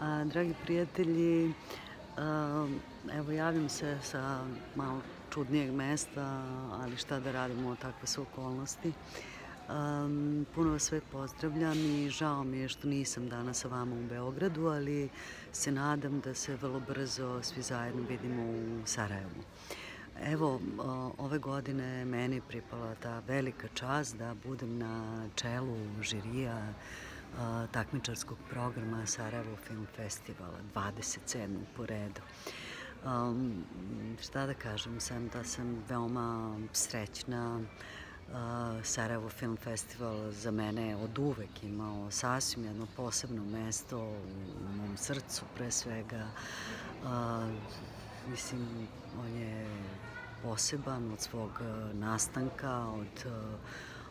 A, dragi prijatelji, evo javljam se sa malo čudnijeg mesta, ali šta da radimo, takve su okolnosti. Um, puno vas sve pozdravljam i žao mi je što nisam danas sa vama u Beogradu, ali se nadam da se vrlo brzo svi zajedno vidimo u Sarajevu. Evo, ove godine meni pripala ta velika čast da budem na čelu žirija takmičarskog programa Sarajevo Film Festivala, 27. po redu. Um, šta da kažem, sam da sam veoma srećna. Uh, Sarajevo Film Festival za mene je od uvek imao sasvim jedno posebno mesto u mom srcu pre svega. Uh, mislim, on je poseban od svog nastanka, od,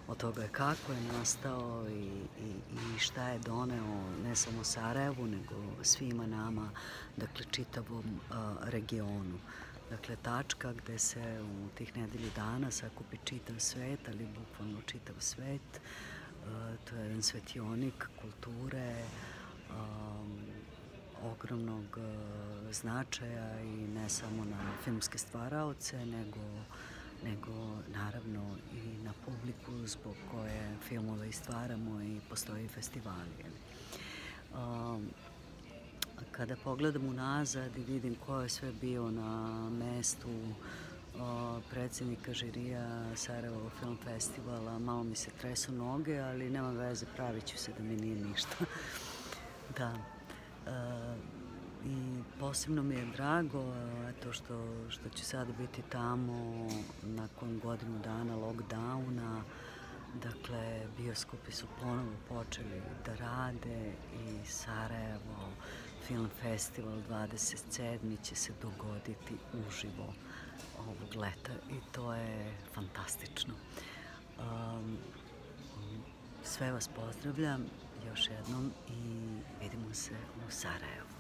od toga kako je nastao i, šta je doneo ne samo Sarajevu, nego svima nama, dakle čitavom regionu. Dakle, tačka gde se u tih nedelju dana sakupi čitav svet, ali bukvalno čitav svet. To je jedan svetionik kulture, ogromnog značaja i ne samo na filmske stvaraoce, nego, nego naravno publiku zbog koje filmove i stvaramo i postoji festivali. Um, kada pogledam unazad i vidim ko je sve bio na mestu o, predsednika žirija Sarajevo Film Festivala, malo mi se tresu noge, ali nema veze, pravit ću se da mi nije ništa. da. I posebno mi je drago eto što, što ću sad biti tamo nakon godinu dana lockdowna. Bioskopi su ponovo počeli da rade i Sarajevo Film Festival 27. će se dogoditi uživo ovog leta i to je fantastično. Um, sve vas pozdravljam još jednom i vidimo se u Sarajevu.